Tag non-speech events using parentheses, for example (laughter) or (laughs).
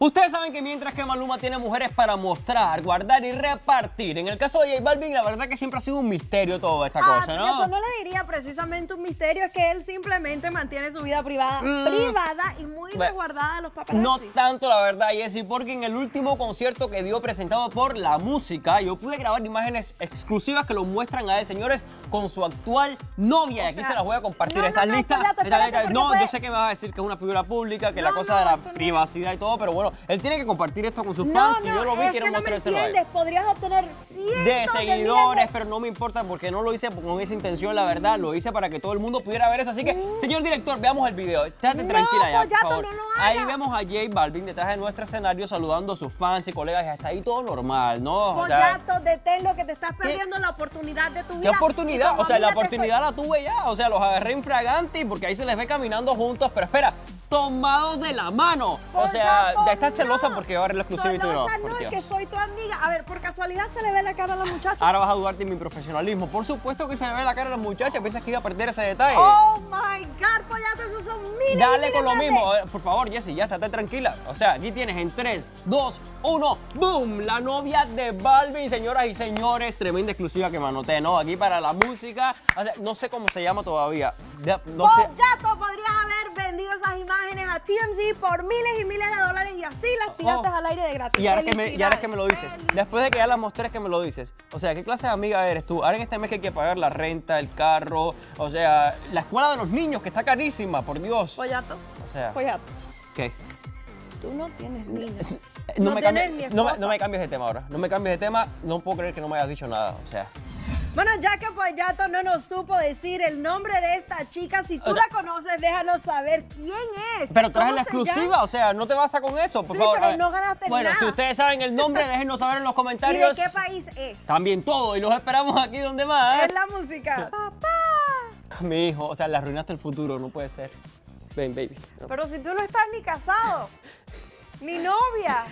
Ustedes saben que mientras que Maluma tiene mujeres para mostrar, guardar y repartir, en el caso de J Balvin, la verdad que siempre ha sido un misterio toda esta Ah, cosa, yo ¿no? no le diría precisamente un misterio, es que él simplemente mantiene su vida privada, Mm. privada y muy Bueno, resguardada de los paparazzi. No tanto, la verdad, Jessy, porque en el último concierto que dio presentado por la música, yo pude grabar imágenes exclusivas que lo muestran a él, señores, con su actual novia. y aquí sea, se las voy a compartir. no, no, ¿Estás no, lista? espérate, ¿Estás lista? No, yo sé que me vas a decir que es una figura pública, que la No, cosa no, de la no. privacidad y todo, pero bueno, él tiene que compartir esto con sus No, fans. Si no, yo lo vi, es quiero que no me mostrárselo a él. entiendes, podrías obtener cientos de seguidores, de- pero no me importa porque no lo hice con esa intención, la verdad, lo hice para que todo el mundo pudiera ver eso. Así que, señor director, veamos el video. Estate No, tranquila ya, por Pollato, favor. Ahí vemos a J Balvin detrás de nuestro escenario saludando a sus fans y colegas y hasta ahí todo normal, ¿no? O sea, Pollato, detén lo que te estás perdiendo la oportunidad de tu vida. ¿Qué oportunidad? O sea, la oportunidad la tuve ya. O sea, los agarré infraganti porque ahí se les ve caminando juntos. Pero espera, tomados de la mano. O sea, ya estás celosa porque va a ver la exclusiva y tú no. No, es que soy tu amiga. A ver, por casualidad se le ve la cara a la muchacha. Ahora vas a dudar de mi profesionalismo. Por supuesto que se le ve la cara a la muchacha. Piensas que iba a perder ese detalle. Oh my God, Pollato, esos son miles Dale miles con lo mismo. Ver, Por favor, Jessy, ya estate tranquila. O sea, aquí tienes en 3, 2, 1, ¡boom! La novia de Balvin, señoras y señores. Tremenda exclusiva que me anoté, ¿no? Aquí para la música. O sea, no sé cómo se llama todavía. No sé. Pollato, podrías haber vendido esas imágenes a TMZ por miles y miles de dólares y así las tiraste Oh. al aire de gratis. Y ahora, que me, y ahora que me lo dices, después de que ya las mostré es que me lo dices. O sea, ¿qué clase de amiga eres tú? Ahora en este mes que hay que pagar la renta, el carro, o sea, la escuela de los niños que está carísima, por Dios. Pollato, O sea, Pollato, ¿qué? tú no tienes niños. No, No me cambies, no me cambies de tema ahora. No me cambies de tema. No puedo creer que no me hayas dicho nada. O sea, Bueno, ya que Pollato no nos supo decir el nombre de esta chica, si tú O sea- la conoces, déjanos saber quién es. pero ¿Cómo la exclusiva. llama? O sea, no te basta con eso, por Sí, favor. pero no ganaste Bueno, nada. si ustedes saben el nombre, (laughs) déjenos saber en los ¿Y comentarios. de qué país es? También todo. Y los esperamos aquí donde más. Es la música. Papá. Mi hijo, o sea, le arruinaste el futuro. No puede ser. Ven, baby. No. Pero si tú no estás ni casado, ni novia.